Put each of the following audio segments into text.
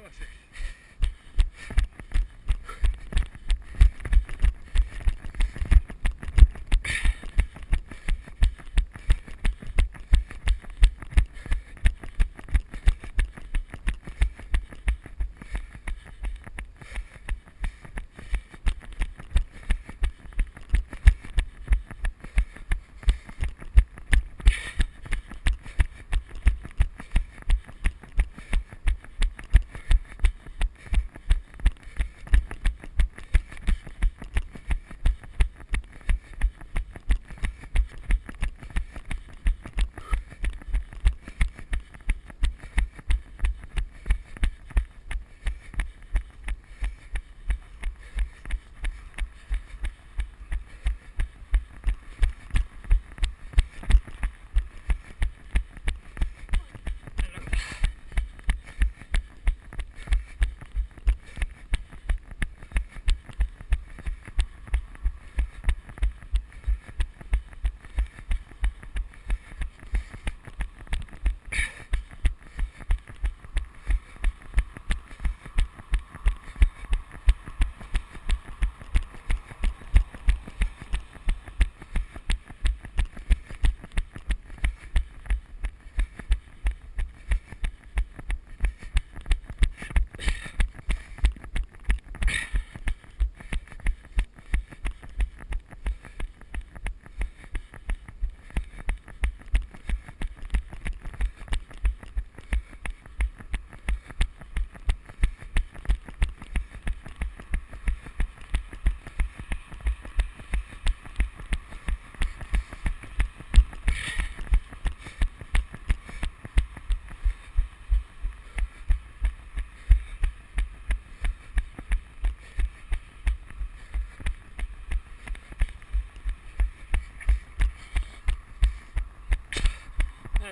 va a ser.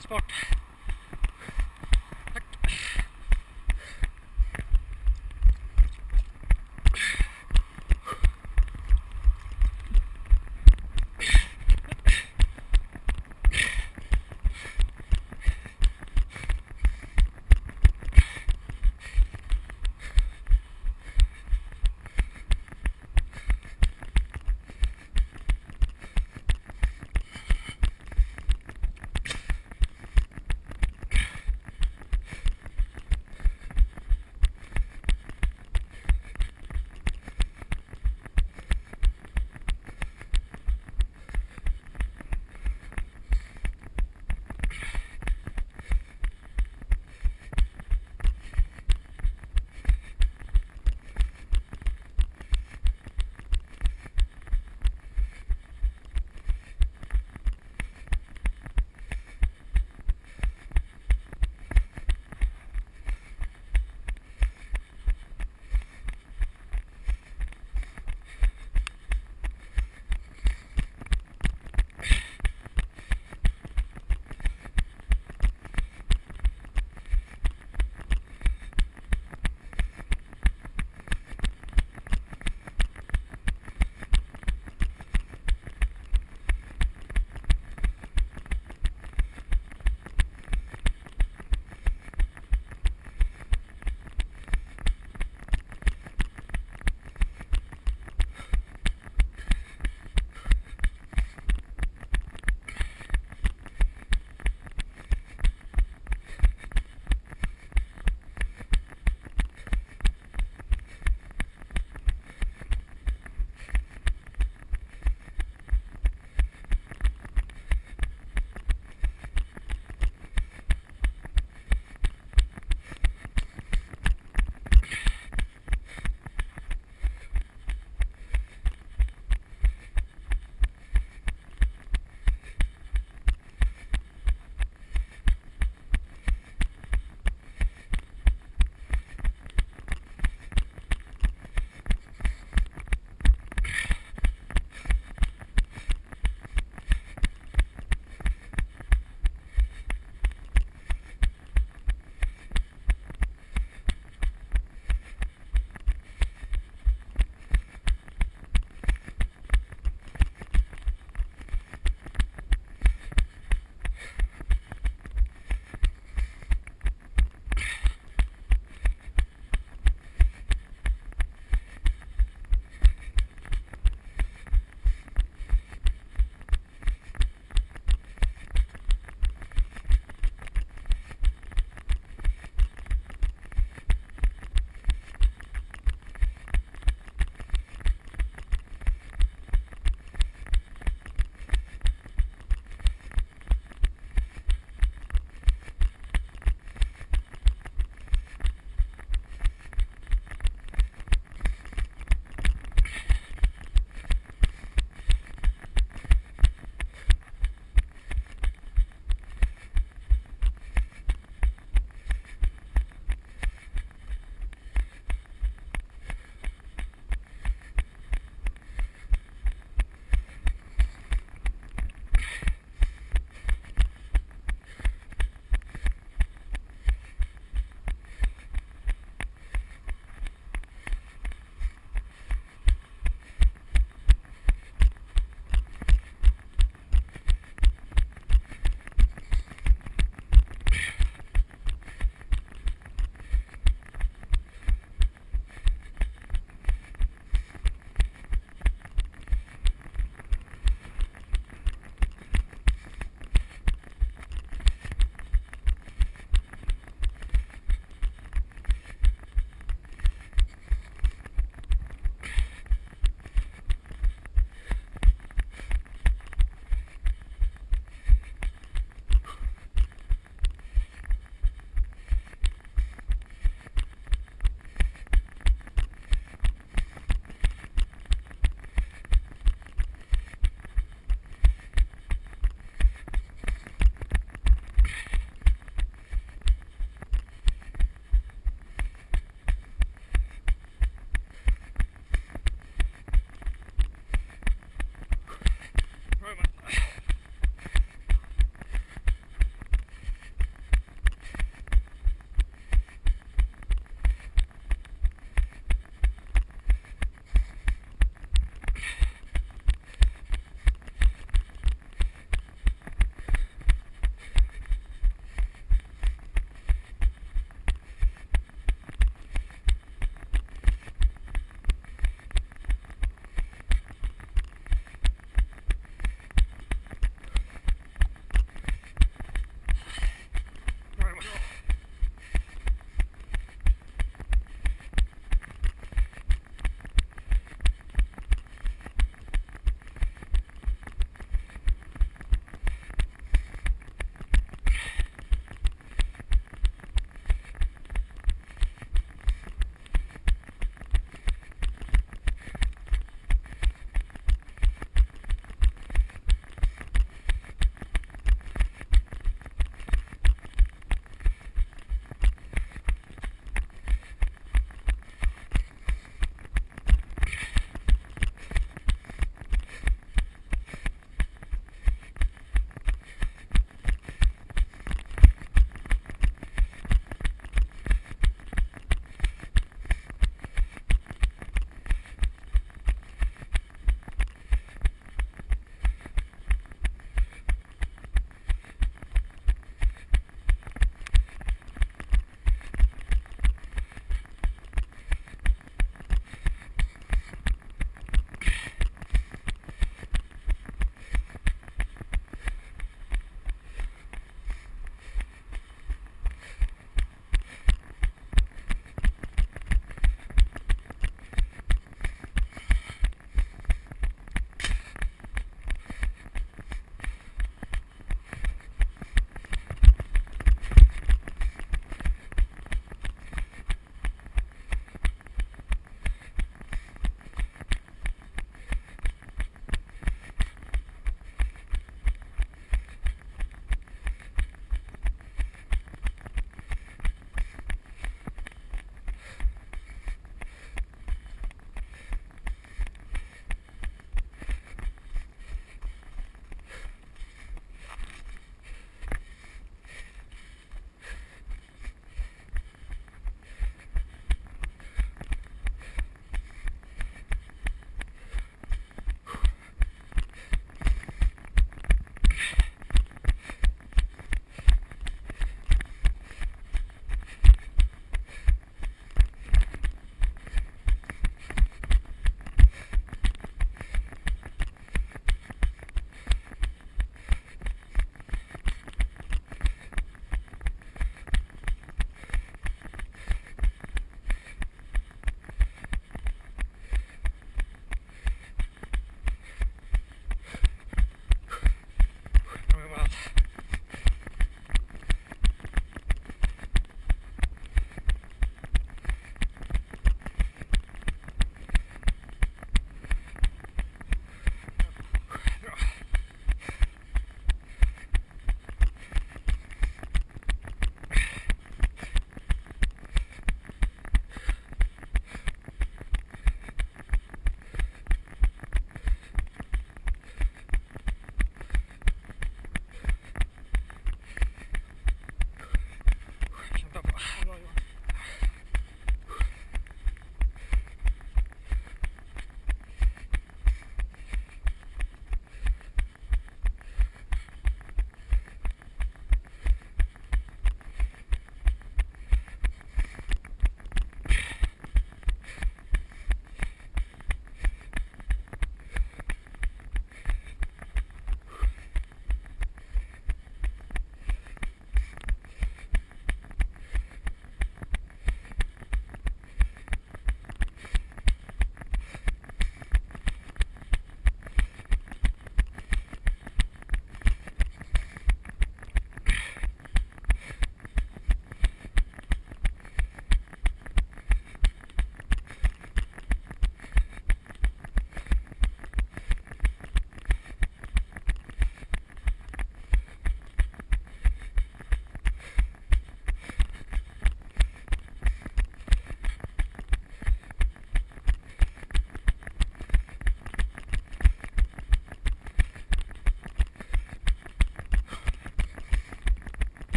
Sport.